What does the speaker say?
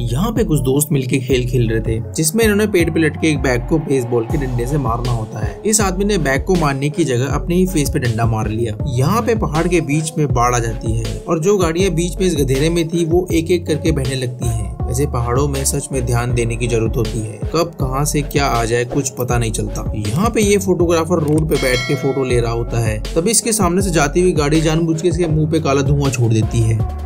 यहाँ पे कुछ दोस्त मिलके खेल खेल रहे थे, जिसमें इन्होंने पेड़ पे लटके एक बैग को बेसबॉल के डंडे से मारना होता है। इस आदमी ने बैग को मारने की जगह अपने ही फेस पे डंडा मार लिया। यहाँ पे पहाड़ के बीच में बाढ़ आ जाती है, और जो गाड़ियाँ बीच में इस गधेरे में थी, वो एक एक करके बहने लगती है। ऐसे पहाड़ों में सच में ध्यान देने की ज़रूरत होती है। कब, कहाँ से क्या आ जाए, कुछ पता नहीं चलता। यहाँ पे ये फोटोग्राफर रोड पे बैठ के फ़ोटो ले रहा होता है। तभी इसके सामने से जाती हुई गाड़ी जानबूझ के इसके मुँह पे काला धुआँ छोड़ देती है।